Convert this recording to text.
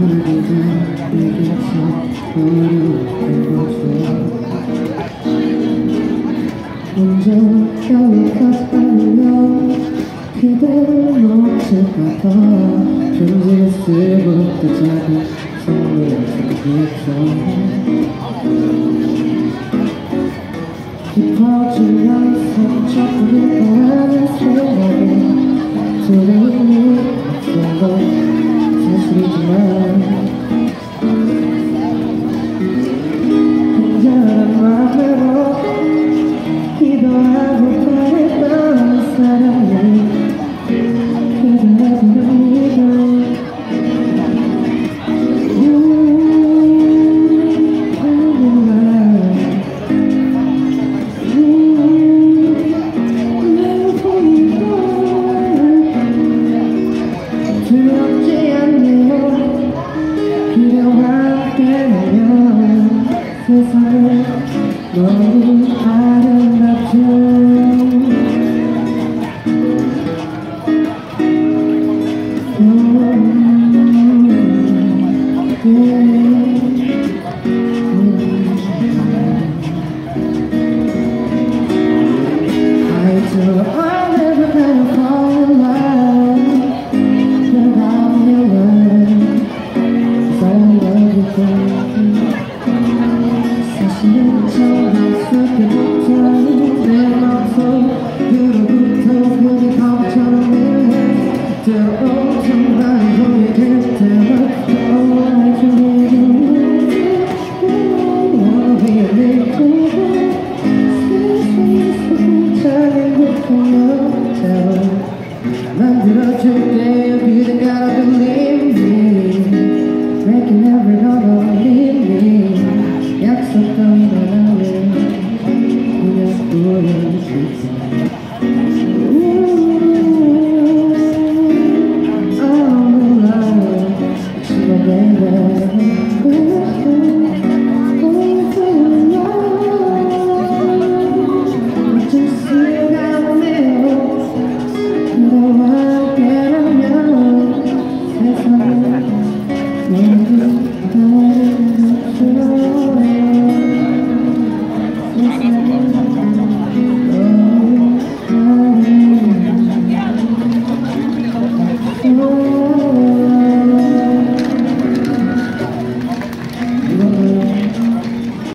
우리가 이게 참 어려 그대를 놓칠까봐. 편지를 쓰고 또 자기 선물을 쓰겠죠 깊어지면 상처뿐일 거라는 생각에 두려움이 없던 건 세상은 너무 아름답죠 음, 예. Yeah.